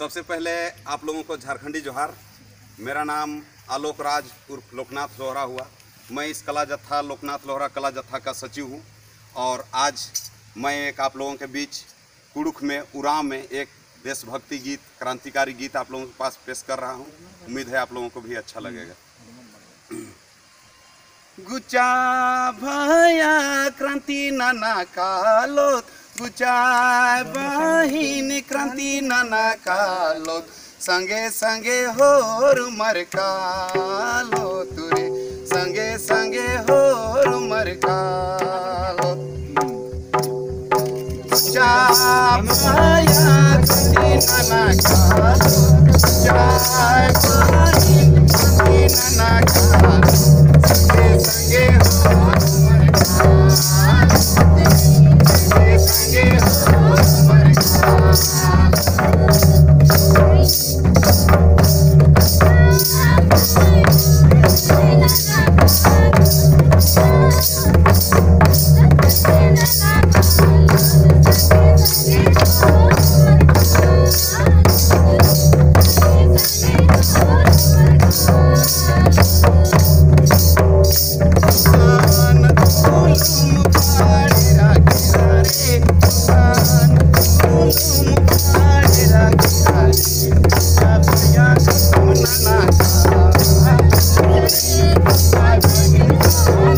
सबसे पहले आप लोगों को झारखंडी जोहार। मेरा नाम आलोक राज उर्फ़ लोकनाथ लोहरा हुआ। मैं इस कला जत्था, लोकनाथ लोहरा कला जत्था का सचिव हूँ और आज मैं एक आप लोगों के बीच कुड़ुख में, उराव में एक देशभक्ति गीत, क्रांतिकारी गीत आप लोगों के पास पेश कर रहा हूँ। उम्मीद है आप लोगों को भी अच्छा लगेगा। गुचा भया क्रांति नाना कालोत गुचा बहिन क्रांति नाना कालो संगे संगे होर मर कालो तुरे। संगे संगे होर मर कालो गुचा माया क्रांति नाना कालोत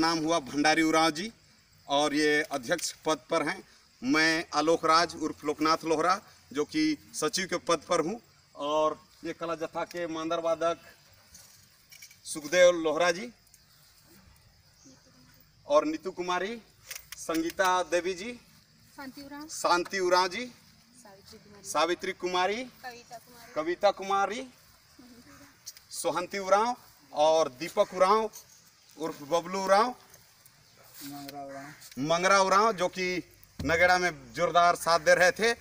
नाम हुआ भंडारी उराव जी और ये अध्यक्ष पद पर हैं। मैं आलोक राज उर्फ़ लोकनाथ लोहरा जो कि सचिव के पद पर हूँ और ये कला जत्था के मांदर वादक सुखदेव लोहरा जी और नीतू कुमारी संगीता देवी जी शांति उराव। जी सावित्री कुमारी। कविता कुमारी। कविता कुमारी सोहंती उराव और दीपक उराव उर्फ़ बबलू उराव मंगरा उराव जो कि नगेड़ा में जोरदार साथ दे रहे थे।